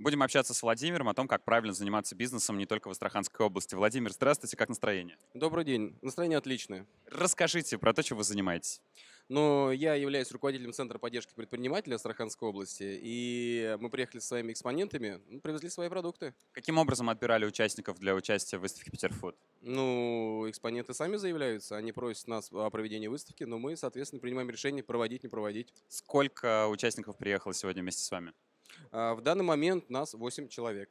Будем общаться с Владимиром о том, как правильно заниматься бизнесом не только в Астраханской области. Владимир, здравствуйте, как настроение? Добрый день. Настроение отличное. Расскажите про то, чем вы занимаетесь. Но я являюсь руководителем Центра поддержки предпринимателей Астраханской области, и мы приехали с своими экспонентами, ну, привезли свои продукты. Каким образом отбирали участников для участия в выставке Петерфуд? Ну, экспоненты сами заявляются, они просят нас о проведении выставки, но мы, соответственно, принимаем решение проводить, не проводить. Сколько участников приехало сегодня вместе с вами? А В данный момент нас 8 человек.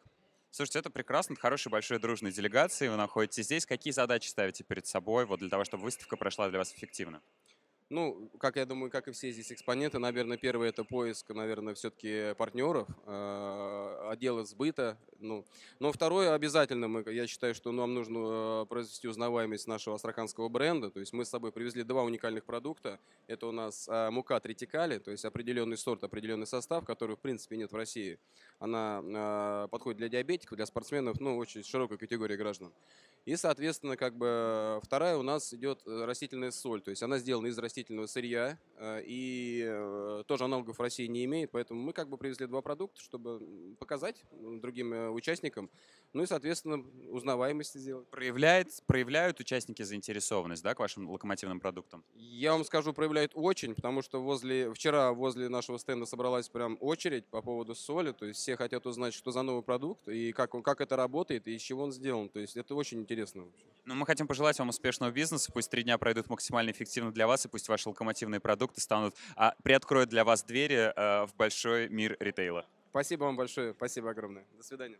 Слушайте, это прекрасно, это хорошая, большой, дружной делегации. Вы находитесь здесь. Какие задачи ставите перед собой вот для того, чтобы выставка прошла для вас эффективно? Ну, как я думаю, как и все здесь экспоненты, наверное, первое это поиск, наверное, все-таки партнеров, э, отдела сбыта. Ну, но второе обязательно, мы, я считаю, что нам нужно э, произвести узнаваемость нашего астраханского бренда. То есть мы с собой привезли два уникальных продукта. Это у нас э, мука тритикали, то есть определенный сорт, определенный состав, который в принципе нет в России. Она э, подходит для диабетиков, для спортсменов, ну, очень широкой категории граждан. И, соответственно, как бы вторая у нас идет э, растительная соль, то есть она сделана из растительного сырья э, и тоже аналогов в России не имеет, поэтому мы как бы привезли два продукта, чтобы показать другим э, участникам, ну и, соответственно, узнаваемость сделать. Проявляет, проявляют участники заинтересованность да, к вашим локомотивным продуктам? Я вам скажу, проявляет очень, потому что возле, вчера возле нашего стенда собралась прям очередь по поводу соли, то есть все хотят узнать, что за новый продукт и как, он, как это работает и из чего он сделан, то есть это очень интересно. вообще. Ну, мы хотим пожелать вам успешного бизнеса. Пусть три дня пройдут максимально эффективно для вас, и пусть ваши локомотивные продукты станут, а, приоткроют для вас двери э, в большой мир ритейла. Спасибо вам большое, спасибо огромное. До свидания.